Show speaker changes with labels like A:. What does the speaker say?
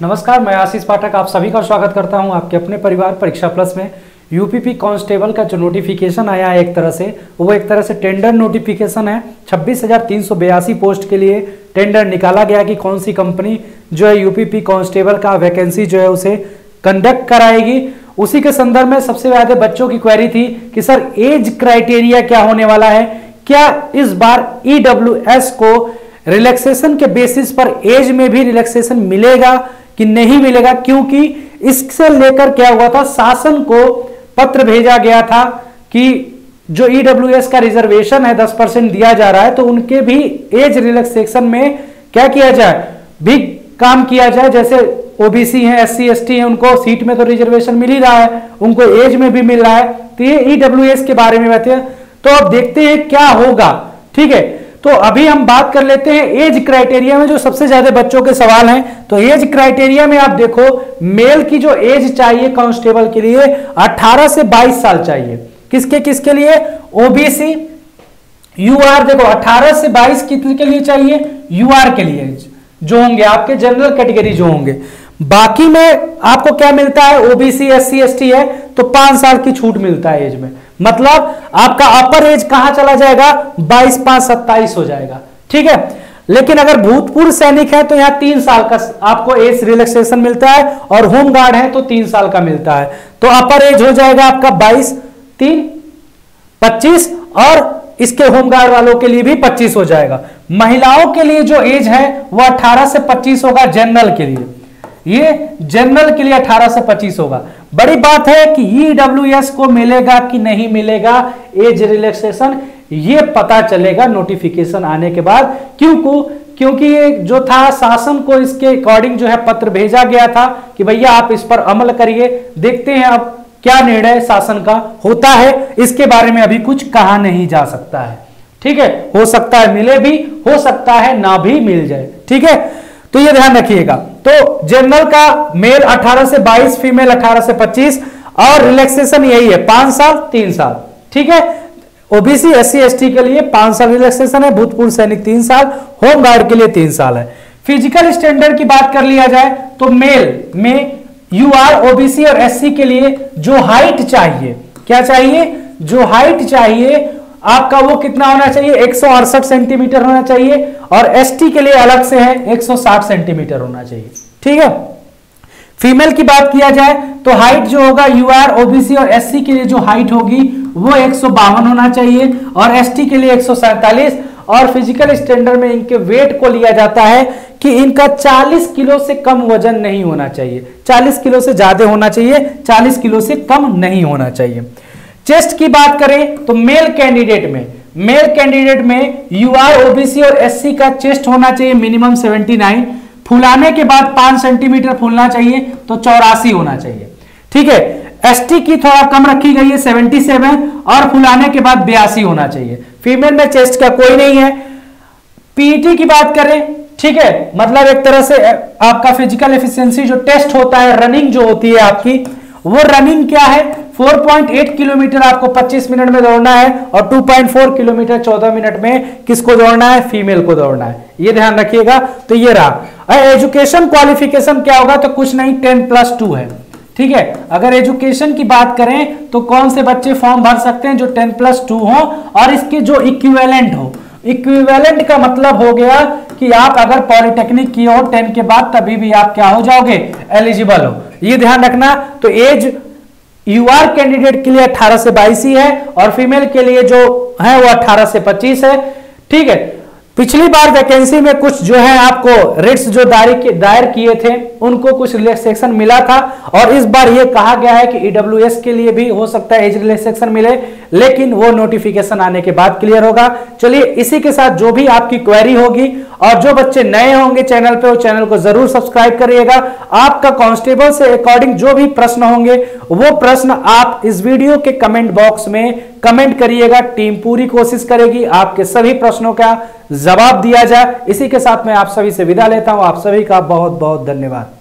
A: नमस्कार, मैं आशीष पाठक, आप सभी का स्वागत करता हूँ आपके अपने परिवार परीक्षा प्लस में। यूपीपी कांस्टेबल का जो नोटिफिकेशन आया है एक तरह से, वो एक तरह से टेंडर नोटिफिकेशन है। छब्बीस पोस्ट के लिए टेंडर निकाला गया कि कौन सी कंपनी जो है यूपीपी कांस्टेबल का वैकेंसी जो है उसे कंडक्ट कराएगी। उसी के संदर्भ में सबसे ज़्यादा बच्चों की क्वेरी थी कि, सर एज क्राइटेरिया क्या होने वाला है? क्या इस बार ईडब्ल्यू को रिलैक्सेशन के बेसिस पर एज में भी रिलैक्सेशन मिलेगा? कि नहीं मिलेगा, क्योंकि इससे लेकर क्या हुआ था, शासन को पत्र भेजा गया था कि जो ईडब्ल्यू का रिजर्वेशन है 10 परसेंट दिया जा रहा है तो उनके भी एज रिलैक्सेशन में क्या किया जाए? भी काम किया जाए, जैसे ओबीसी है एस सी है, उनको सीट में तो रिजर्वेशन मिल ही रहा है, उनको एज में भी मिल रहा है तो ये ईडब्ल्यू के बारे में बैठे तो अब देखते हैं क्या होगा, ठीक है? तो अभी हम बात कर लेते हैं एज क्राइटेरिया में, जो सबसे ज़्यादा बच्चों के सवाल हैं। तो एज क्राइटेरिया में आप देखो मेल की जो एज चाहिए कांस्टेबल के लिए 18 से 22 साल चाहिए। किसके किसके लिए? ओबीसी यूआर देखो 18 से 22 कितने के लिए चाहिए? यूआर के लिए, जो होंगे, आपके जनरल कैटेगरी जो होंगे। बाकी में आपको क्या मिलता है? ओबीसी एस सी है तो पाँच साल की छूट मिलता है एज में। मतलब आपका अपर एज कहाँ चला जाएगा? बाईस, पाँच, सत्ताईस हो जाएगा। ठीक है? लेकिन अगर भूतपूर्व सैनिक है तो यहाँ तीन साल का आपको एज रिलैक्सेशन मिलता है और होम गार्ड है तो तीन साल का मिलता है। तो अपर एज हो जाएगा आपका बाईस, तीन, पच्चीस और इसके होमगार्ड वालों के लिए भी 25 हो जाएगा। महिलाओं के लिए जो एज है वह 18 से 25 होगा जनरल के लिए। ये जनरल के लिए 18 से 25 होगा। बड़ी बात है कि ईडब्ल्यू e को मिलेगा कि नहीं मिलेगा एज रिलैक्सेशन ये पता चलेगा नोटिफिकेशन आने के बाद। क्यों क्योंकि ये जो था, शासन को इसके अकॉर्डिंग जो है पत्र भेजा गया था कि भैया आप इस पर अमल करिए। देखते हैं अब क्या निर्णय शासन का होता है। इसके बारे में अभी कुछ कहा नहीं जा सकता है। ठीक है? हो सकता है मिले भी, हो सकता है ना भी मिल जाए। ठीक है? तो ये ध्यान रखिएगा। तो जनरल का मेल 18 से 22 फीमेल 18 से 25 और रिलैक्सेशन यही है, पाँच साल, तीन साल। ठीक है? ओबीसी एस सी के लिए पाँच साल रिलैक्सेशन है, भूतपूर्व सैनिक तीन साल होम गार्ड के लिए तीन साल है। फ़िज़िकल स्टैंडर्ड की बात कर लिया जाए तो मेल में यू आर ओबीसी और एससी के लिए जो हाइट चाहिए, क्या चाहिए? जो हाइट चाहिए आपका वो कितना होना चाहिए? एक सौ अड़सठ सेंटीमीटर होना चाहिए और एसटी के लिए अलग से है 160 सेंटीमीटर होना चाहिए। ठीक है? फीमेल की बात किया जाए तो हाइट जो होगा यूआर ओबीसी और एससी के लिए जो हाइट होगी, वो एक सौ बावन होना चाहिए और एसटी के लिए एक और फ़िज़िकल स्टैंडर्ड में इनके वेट को लिया जाता है कि इनका 40 किलो से कम वज़न नहीं होना चाहिए। 40 किलो से ज़्यादा होना चाहिए 40 किलो से कम नहीं होना चाहिए। चेस्ट की बात करें तो मेल कैंडिडेट में, मेल कैंडिडेट में यूआर ओबीसी और एससी का चेस्ट होना चाहिए मिनिमम 79 फुलाने के बाद पाँच सेंटीमीटर फूलना चाहिए तो चौरासी होना चाहिए। ठीक है? एसटी की थोड़ा कम रखी गई है 77 और फुलाने के बाद बयासी होना चाहिए। फीमेल में चेस्ट का कोई नहीं है। पीटी की बात करें, ठीक है? मतलब एक तरह से आपका फ़िज़िकल एफिशिएंसी जो टेस्ट होता है रनिंग जो होती है आपकी, वो रनिंग क्या है? 4.8 किलोमीटर आपको 25 मिनट में दौड़ना है और 2.4 किलोमीटर 14 मिनट में किसको दौड़ना है? फीमेल को दौड़ना है। ये ध्यान रखिएगा। तो ये रहा। एजुकेशन क्वालिफिकेशन क्या होगा? तो कुछ नहीं 10 प्लस टू है। ठीक है? अगर एजुकेशन की बात करें तो कौन से बच्चे फॉर्म भर सकते हैं जो 10 प्लस टू हो और इसके जो इक्विवेलेंट हो? इक्विवेलेंट का मतलब हो गया कि आप अगर पॉलिटेक्निक की हो टेन के बाद, तभी भी आप क्या हो जाओगे? एलिजिबल हो। ये ध्यान रखना। तो एज यूआर कैंडिडेट के लिए 18 से 22 ही है और फीमेल के लिए जो है वो 18 से 25 है। ठीक है? पिछली बार वैकेंसी में कुछ जो है आपको रिट्स जो दायर किए थे, उनको कुछ रिलैक्सेशन मिला था और इस बार ये कहा गया है कि ईडब्ल्यूएस e के लिए भी हो सकता है एज रिलैक्सेशन मिले। लेकिन वो नोटिफिकेशन आने के बाद क्लियर होगा। चलिए, इसी के साथ जो भी आपकी क्वेरी होगी और जो बच्चे नए होंगे चैनल पे, वो चैनल को ज़रूर सब्सक्राइब करिएगा। आपका कांस्टेबल से अकॉर्डिंग जो भी प्रश्न होंगे, वो प्रश्न आप इस वीडियो के कमेंट बॉक्स में कमेंट करिएगा। टीम पूरी कोशिश करेगी आपके सभी प्रश्नों का जवाब दिया जाए। इसी के साथ मैं आप सभी से विदा लेता हूँ। आप सभी का बहुत बहुत धन्यवाद।